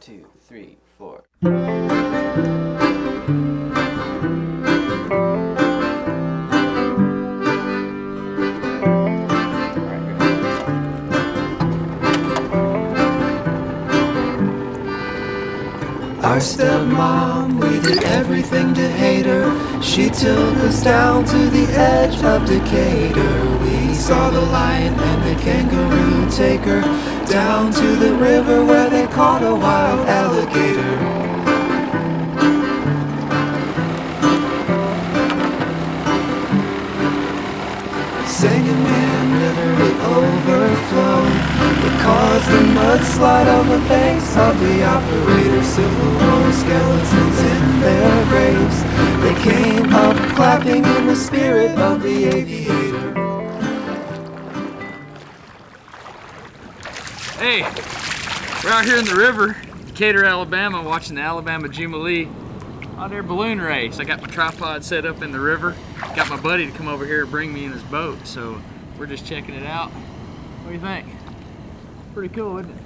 two, three, four. Our stepmom, we did everything to hate her. She took us down to the edge of Decatur. We saw the lion and the kangaroo take her down to the river where they caught a wild alligator. Sangamon River, it overflowed. It caused a mudslide on the banks of the operator. Civil War skeletons in their graves. They came up clapping in the spirit of the aviator. Hey, we're out here in the river, Decatur, Alabama, watching the Alabama Jubilee on air balloon race. I got my tripod set up in the river. Got my buddy to come over here and bring me in his boat, so we're just checking it out. What do you think? Pretty cool, isn't it?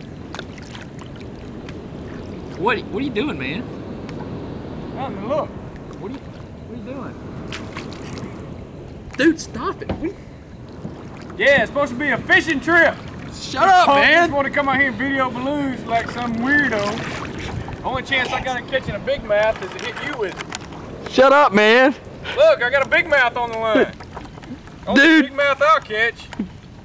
What, what are you doing, man? Nothing, look. What are you, what are you doing? Dude, stop it. Yeah, it's supposed to be a fishing trip. Shut up, Punk man. just want to come out here and video balloons like some weirdo. Only chance I got of catching a big mouth is to hit you with it. Shut up, man. Look, I got a big mouth on the line. Only Dude. big mouth I'll catch.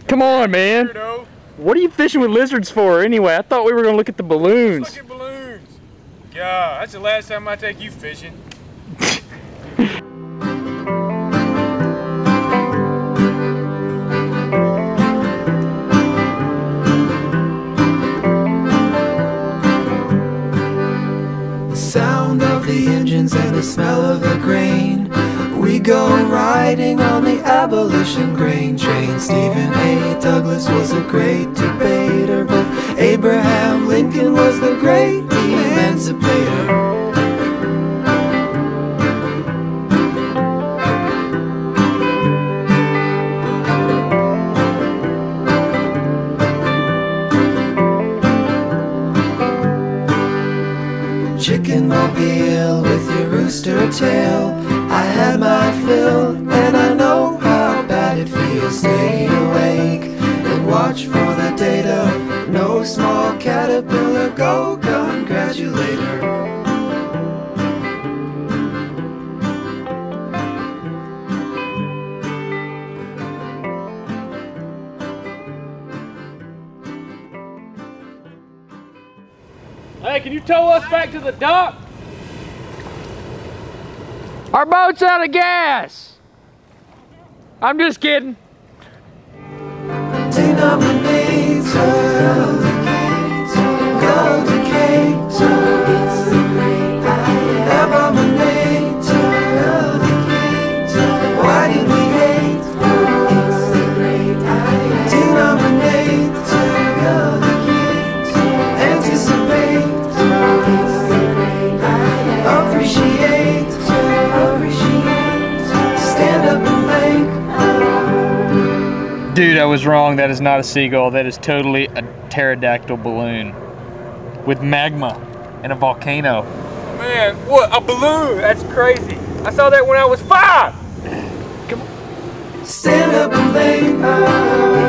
Come on, man. Weirdo. What are you fishing with lizards for anyway? I thought we were gonna look at the balloons. Look at balloons. God, that's the last time I take you fishing. sound of the engines and the smell of the grain. We go riding on the abolition grain train. Stephen A. Douglas was a great debater, mobile with your rooster tail. I had my fill, and I know how bad it feels. Stay awake and watch for the data. No small caterpillar, go congratulate her. Hey, can you tow us back to the dock? Our boat's out of gas. I'm just kidding. Dude, I was wrong. That is not a seagull. That is totally a pterodactyl balloon with magma and a volcano. Man, what? A balloon? That's crazy. I saw that when I was five. Stand up and think. Stand up and think.